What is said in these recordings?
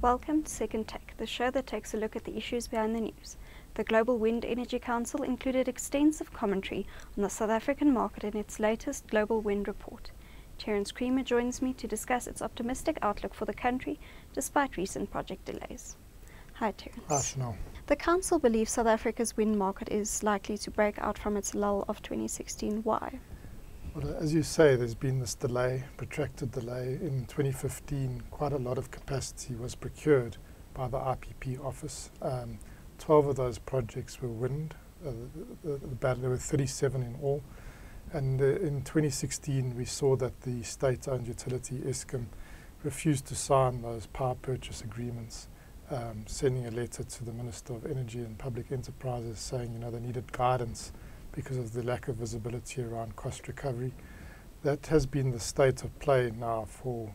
Welcome to Second Take, the show that takes a look at the issues behind the news. The Global Wind Energy Council included extensive commentary on the South African market in its latest Global Wind report. Terence Creamer joins me to discuss its optimistic outlook for the country despite recent project delays. Hi, Terence. Chanel. The Council believes South Africa's wind market is likely to break out from its lull of 2016. Why? Well, as you say, there's been this delay, protracted delay. In 2015, quite a lot of capacity was procured by the IPP office. Um, 12 of those projects were wind. Uh, the, the, the there were 37 in all. And uh, in 2016, we saw that the state-owned utility Eskom refused to sign those power purchase agreements, um, sending a letter to the Minister of Energy and Public Enterprises saying, you know, they needed guidance because of the lack of visibility around cost recovery. That has been the state of play now for,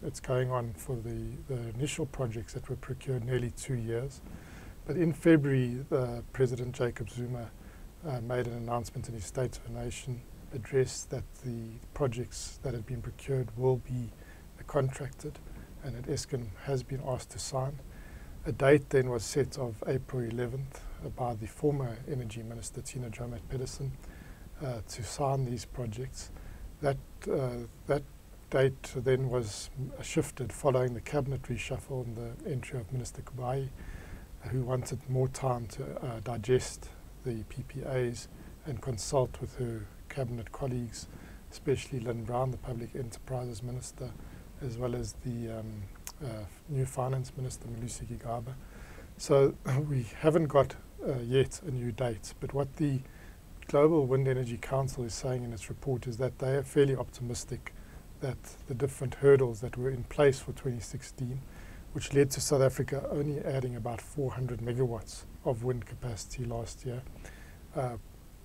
it's going on for the, the initial projects that were procured nearly two years. But in February, President Jacob Zuma uh, made an announcement in his State of the Nation address that the projects that had been procured will be contracted and that Eskom has been asked to sign. A date then was set of April 11th by the former Energy Minister Tina Joemat Pettersson uh, to sign these projects. That, uh, that date then was shifted following the cabinet reshuffle and the entry of Minister Kubayi, who wanted more time to uh, digest the PPAs and consult with her cabinet colleagues, especially Lynne Brown, the Public Enterprises Minister, as well as the um, uh, new Finance Minister, Malusi Gigaba. So we haven't got uh, yet a new date, but what the Global Wind Energy Council is saying in its report is that they are fairly optimistic that the different hurdles that were in place for 2016, which led to South Africa only adding about 400 megawatts of wind capacity last year, uh,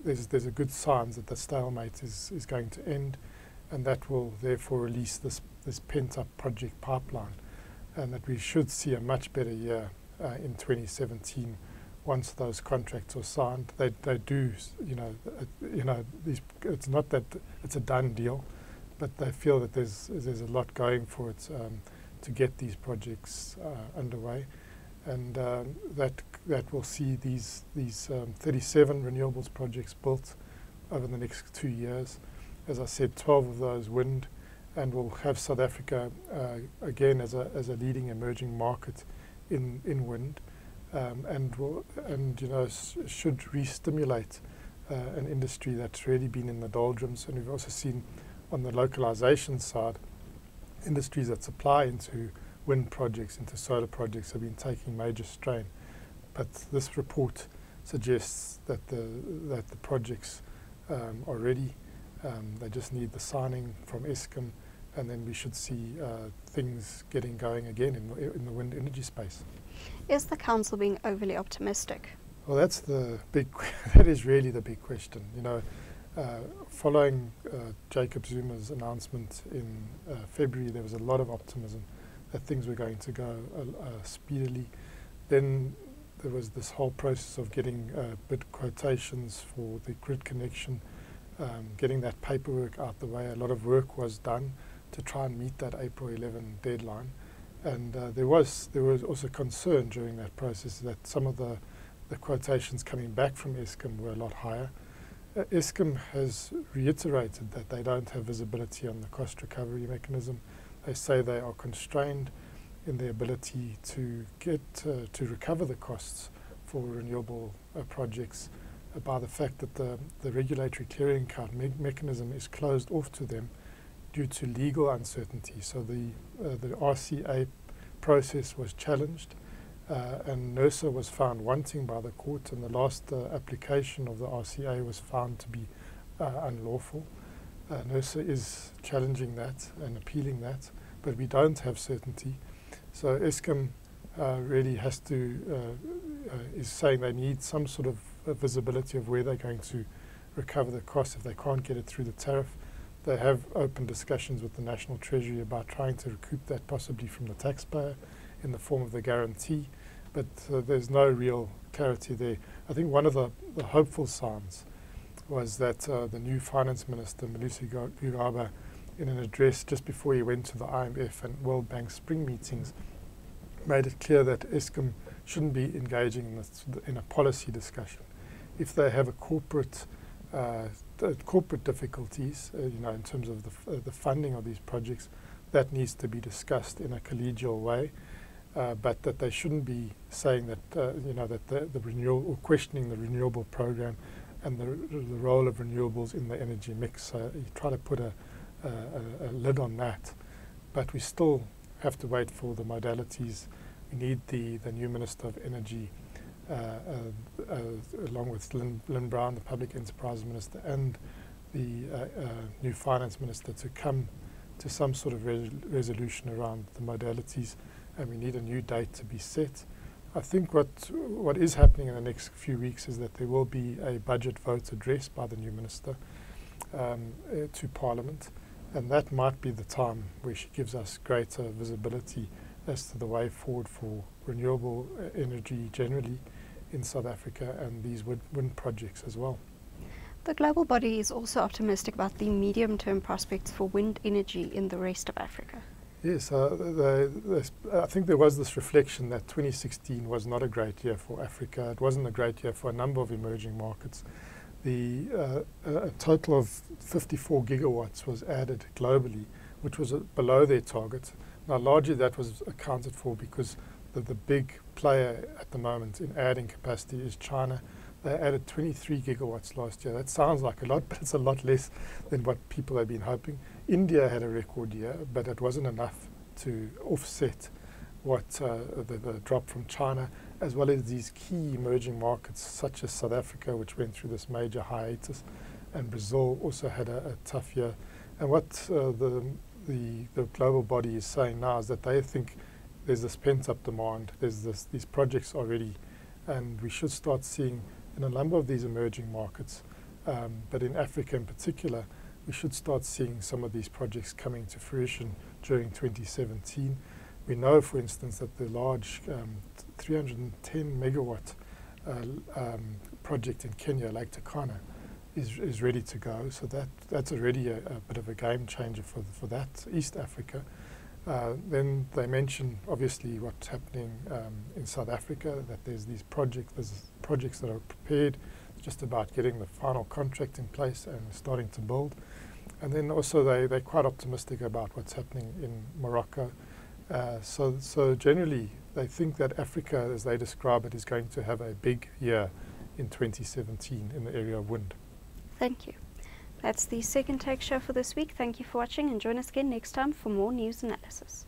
there's, there's a good sign that the stalemate is, is going to end, and that will therefore release this, this pent-up project pipeline, and that we should see a much better year uh, in 2017 once those contracts are signed, they, they do, you know, uh, you know, these, it's not that it's a done deal, but they feel that there's there's a lot going for it um, to get these projects uh, underway, and um, that that will see these these um, 37 renewables projects built over the next two years. As I said, 12 of those wind, and we'll have South Africa uh, again as a as a leading emerging market in in wind um, and will, and you know should re-stimulate uh, an industry that's really been in the doldrums. And we've also seen on the localization side, industries that supply into wind projects, into solar projects, have been taking major strain. But this report suggests that the that the projects um, are ready. Um, they just need the signing from Eskom, and then we should see uh, things getting going again in the, in the wind energy space. Is the council being overly optimistic? Well, that's the big. that is really the big question. You know, uh, following uh, Jacob Zuma's announcement in uh, February, there was a lot of optimism that things were going to go uh, uh, speedily. Then there was this whole process of getting uh, bid quotations for the grid connection, um, getting that paperwork out the way. A lot of work was done to try and meet that April 11 deadline. And uh, there was there was also concern during that process that some of the, the quotations coming back from Eskom were a lot higher. Uh, Eskom has reiterated that they don't have visibility on the cost recovery mechanism. They say they are constrained in their ability to get uh, to recover the costs for renewable uh, projects uh, by the fact that the, the regulatory clearing account me mechanism is closed off to them due to legal uncertainty. So the, uh, the RCA process was challenged uh, and NERSA was found wanting by the court and the last uh, application of the RCA was found to be uh, unlawful. Uh, NERSA is challenging that and appealing that, but we don't have certainty. So Eskom uh, really has to, is saying they need some sort of visibility of where they're going to recover the cost if they can't get it through the tariff they have open discussions with the National Treasury about trying to recoup that possibly from the taxpayer in the form of the guarantee, but uh, there's no real clarity there. I think one of the, the hopeful signs was that uh, the new finance minister, Malusi Gigaba, in an address just before he went to the IMF and World Bank spring meetings, made it clear that Eskom shouldn't be engaging in, this, in a policy discussion. If they have a corporate uh, corporate difficulties, uh, you know, in terms of the, uh, the funding of these projects, that needs to be discussed in a collegial way. Uh, but that they shouldn't be saying that uh, you know that the, the renewal or questioning the renewable program and the, the role of renewables in the energy mix. Uh, you try to put a, a, a, lid on that, but we still have to wait for the modalities. We need the, the new Minister of Energy, uh, uh, uh along with Lynn, Lynn, Brown, the Public Enterprise Minister, and the new Finance Minister to come to some sort of re resolution around the modalities and we need a new date to be set. I think what what is happening in the next few weeks is that there will be a budget vote addressed by the new minister um, uh, to Parliament, and that might be the time where she gives us greater visibility as to the way forward for renewable uh, energy generally in South Africa and these wind, wind projects as well. The global body is also optimistic about the medium term prospects for wind energy in the rest of Africa. Yes, uh, the, the, I think there was this reflection that 2016 was not a great year for Africa. It wasn't a great year for a number of emerging markets. The uh, a total of 54 gigawatts was added globally, which was uh, below their target. Now, largely that was accounted for because the, the big player at the moment in adding capacity is China. They added 23 gigawatts last year. That sounds like a lot, but it's a lot less than what people have been hoping. India had a record year, but it wasn't enough to offset what uh, the, the, drop from China, as well as these key emerging markets such as South Africa, which went through this major hiatus, and Brazil also had a, a tough year. And what uh, the, the, the global body is saying now is that they think there's this pent-up demand, there's this, these projects already, and we should start seeing in a number of these emerging markets, um, but in Africa in particular, we should start seeing some of these projects coming to fruition during 2017. We know, for instance, that the large um, 310 megawatt uh, um, project in Kenya, Lake Turkana, is, is ready to go. So that, that's already a, a bit of a game changer for, for that East Africa. Uh, then they mention obviously what's happening um, in South Africa, that there's these projects, there's projects that are prepared, it's just about getting the final contract in place and starting to build. And then also they, they're quite optimistic about what's happening in Morocco. Uh, so, so generally they think that Africa, as they describe it, is going to have a big year in 2017 in the area of wind. Thank you. That's the second take show for this week. Thank you for watching and join us again next time for more news analysis.